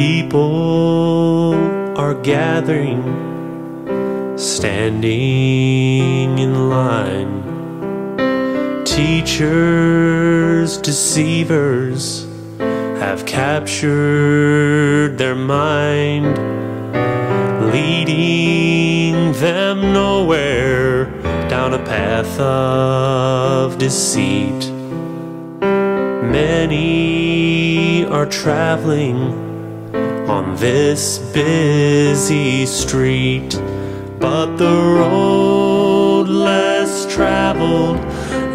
people are gathering, standing in line. Teachers, deceivers have captured their mind, leading them nowhere down a path of deceit. Many are traveling on this busy street, but the road less traveled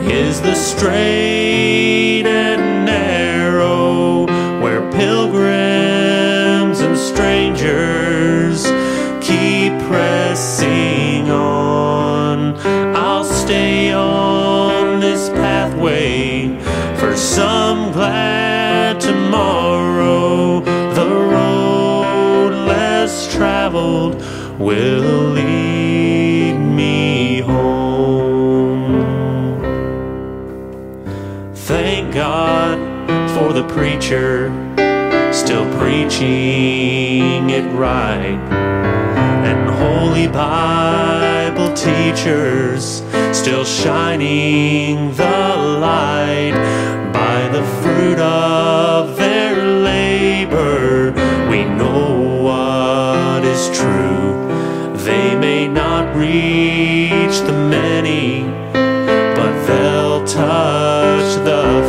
is the straight and narrow where pilgrims and strangers keep pressing on. I'll stay on this pathway will lead me home. Thank God for the preacher still preaching it right and holy Bible teachers still shining the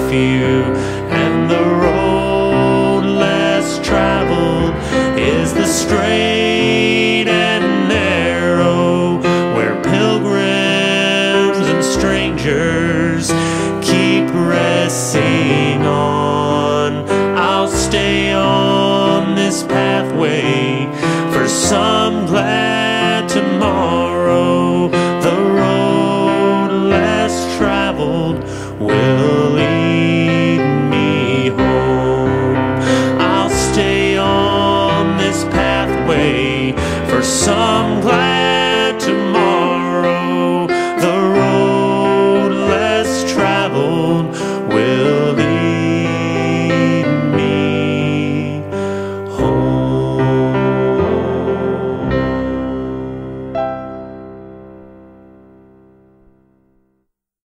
few. And the road less traveled is the straight and narrow, where pilgrims and strangers keep pressing on. I'll stay on this pathway for some glad tomorrow. The road less traveled will for some glad.